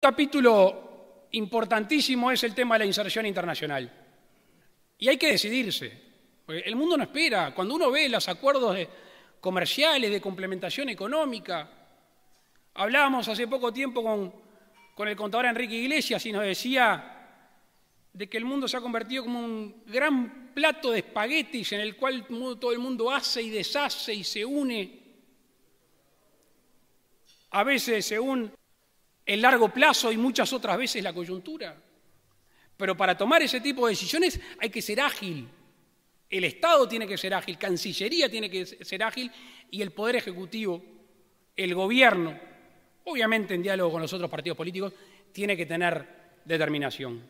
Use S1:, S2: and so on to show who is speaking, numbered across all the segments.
S1: capítulo importantísimo es el tema de la inserción internacional. Y hay que decidirse. El mundo no espera. Cuando uno ve los acuerdos comerciales, de complementación económica, hablábamos hace poco tiempo con, con el contador Enrique Iglesias y nos decía de que el mundo se ha convertido como un gran plato de espaguetis en el cual todo el mundo hace y deshace y se une, a veces según el largo plazo y muchas otras veces la coyuntura. Pero para tomar ese tipo de decisiones hay que ser ágil. El Estado tiene que ser ágil, Cancillería tiene que ser ágil y el Poder Ejecutivo, el Gobierno, obviamente en diálogo con los otros partidos políticos, tiene que tener determinación.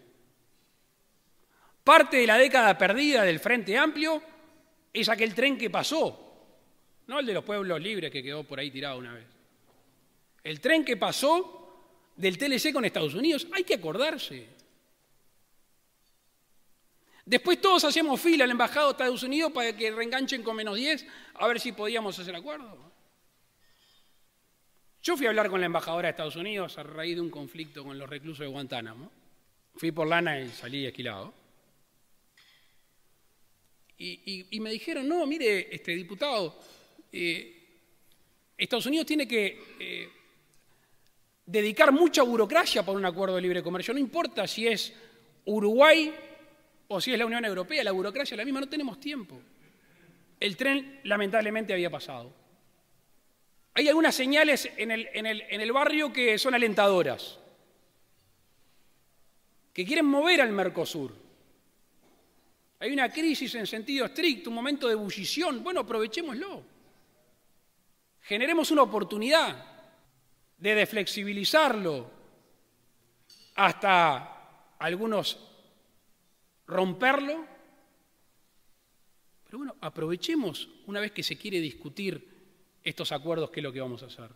S1: Parte de la década perdida del Frente Amplio es aquel tren que pasó, no el de los pueblos libres que quedó por ahí tirado una vez. El tren que pasó del TLC con Estados Unidos, hay que acordarse. Después todos hacíamos fila al embajado de Estados Unidos para que reenganchen con menos 10 a ver si podíamos hacer acuerdo. Yo fui a hablar con la embajadora de Estados Unidos a raíz de un conflicto con los reclusos de Guantánamo. Fui por lana y salí esquilado. Y, me dijeron, no, mire, este diputado, eh, Estados Unidos tiene que eh, dedicar mucha burocracia por un acuerdo de libre comercio. No importa si es Uruguay o si es la Unión Europea, la burocracia es la misma, no tenemos tiempo. El tren lamentablemente había pasado. Hay algunas señales en el, en el, en el barrio que son alentadoras, que quieren mover al Mercosur. Hay una crisis en sentido estricto, un momento de ebullición. Bueno, aprovechémoslo. Generemos una oportunidad de desflexibilizarlo hasta algunos romperlo. Pero bueno, aprovechemos una vez que se quiere discutir estos acuerdos qué es lo que vamos a hacer.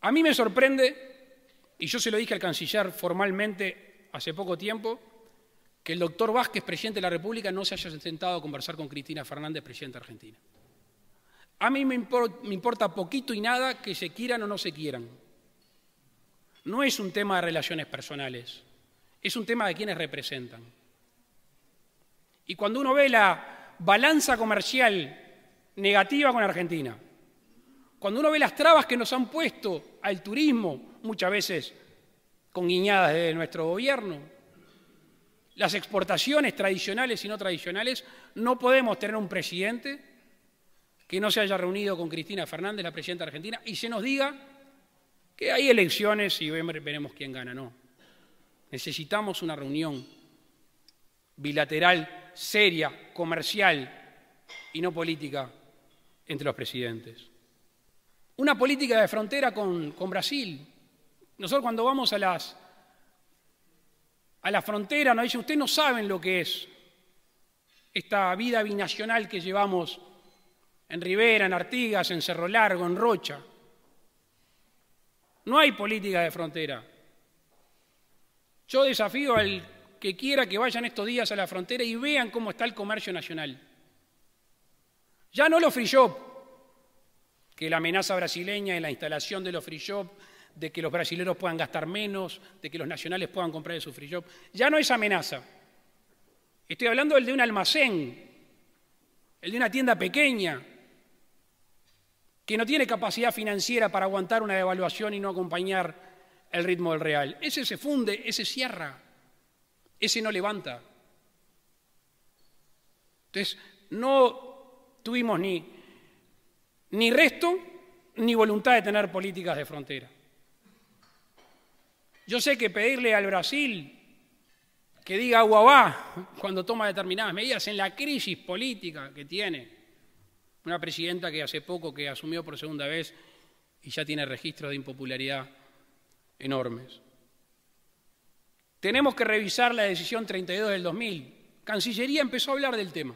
S1: A mí me sorprende, y yo se lo dije al canciller formalmente hace poco tiempo, que el doctor Vázquez, presidente de la República, no se haya sentado a conversar con Cristina Fernández, presidenta argentina. A mí me, importa poquito y nada que se quieran o no se quieran. No es un tema de relaciones personales, es un tema de quienes representan. Y cuando uno ve la balanza comercial negativa con Argentina, cuando uno ve las trabas que nos han puesto al turismo, muchas veces con guiñadas de nuestro gobierno, las exportaciones tradicionales y no tradicionales, no podemos tener un presidente que no se haya reunido con Cristina Fernández, la presidenta argentina, y se nos diga que hay elecciones y veremos quién gana. No. Necesitamos una reunión bilateral, seria, comercial y no política entre los presidentes. Una política de frontera con, con Brasil. Nosotros cuando vamos a las a la frontera nos dicen, ustedes no saben lo que es esta vida binacional que llevamos en Rivera, en Artigas, en Cerro Largo, en Rocha. No hay política de frontera. Yo desafío al que quiera que vayan estos días a la frontera y vean cómo está el comercio nacional. Ya no los free shop, que la amenaza brasileña y la instalación de los free shop, de que los brasileños puedan gastar menos, de que los nacionales puedan comprar en su free shop, ya no es amenaza. Estoy hablando del de un almacén, el de una tienda pequeña, que no tiene capacidad financiera para aguantar una devaluación y no acompañar el ritmo del real. Ese se funde, ese cierra, ese no levanta. Entonces, no tuvimos ni, ni resto ni voluntad de tener políticas de frontera. Yo sé que pedirle al Brasil que diga agua va cuando toma determinadas medidas en la crisis política que tiene, una presidenta que hace poco que asumió por segunda vez y ya tiene registros de impopularidad enormes. Tenemos que revisar la decisión 32 del 2000. Cancillería empezó a hablar del tema.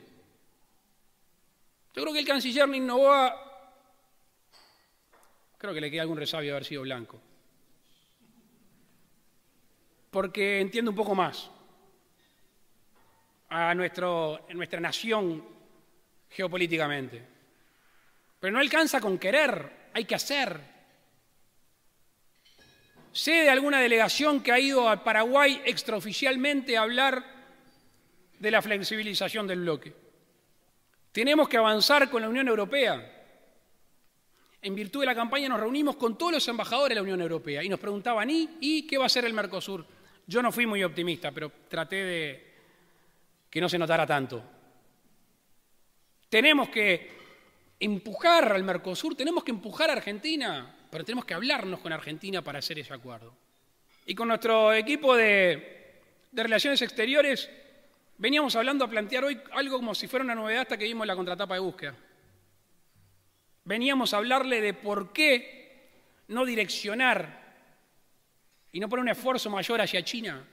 S1: Yo creo que el canciller Novoa, creo que le queda algún resabio haber sido blanco, porque entiende un poco más a nuestro, nuestra nación geopolíticamente. Pero no alcanza con querer, hay que hacer. Sé de alguna delegación que ha ido a Paraguay extraoficialmente a hablar de la flexibilización del bloque. Tenemos que avanzar con la Unión Europea. En virtud de la campaña nos reunimos con todos los embajadores de la Unión Europea y nos preguntaban, ¿y, ¿y qué va a hacer el Mercosur? Yo no fui muy optimista, pero traté de que no se notara tanto. Tenemos que empujar al Mercosur, tenemos que empujar a Argentina, pero tenemos que hablarnos con Argentina para hacer ese acuerdo. Y con nuestro equipo de, Relaciones Exteriores veníamos hablando a plantear hoy algo como si fuera una novedad hasta que vimos la contratapa de búsqueda. Veníamos a hablarle de por qué no direccionar y no poner un esfuerzo mayor hacia China.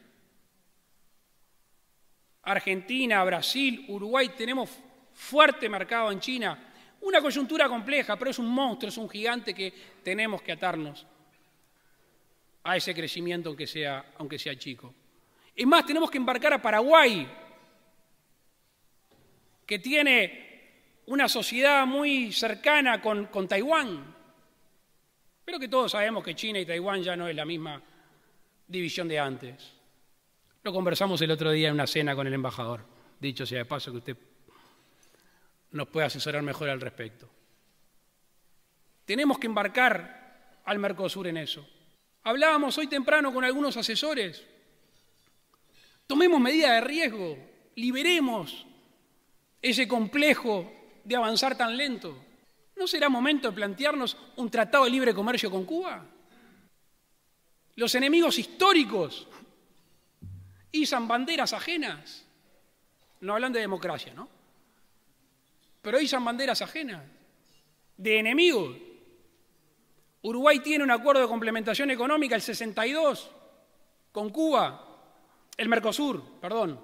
S1: Argentina, Brasil, Uruguay, tenemos fuerte mercado en China. Una coyuntura compleja, pero es un monstruo, es un gigante que tenemos que atarnos a ese crecimiento aunque sea, aunque sea chico. Es más, tenemos que embarcar a Paraguay, que tiene una sociedad muy cercana con, con Taiwán, pero que todos sabemos que China y Taiwán ya no es la misma división de antes. Lo conversamos el otro día en una cena con el embajador, dicho sea de paso que usted nos puede asesorar mejor al respecto. Tenemos que embarcar al Mercosur en eso. Hablábamos hoy temprano con algunos asesores. Tomemos medidas de riesgo, liberemos ese complejo de avanzar tan lento. ¿No será momento de plantearnos un tratado de libre comercio con Cuba? Los enemigos históricos izan banderas ajenas. No hablan de democracia, ¿no? Pero izan banderas ajenas, de enemigos. Uruguay tiene un acuerdo de complementación económica, el 62, con Cuba, el Mercosur, perdón,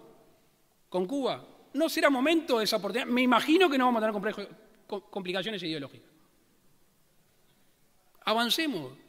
S1: con Cuba. ¿No será momento de esa oportunidad? Me imagino que no vamos a tener complicaciones ideológicas. Avancemos.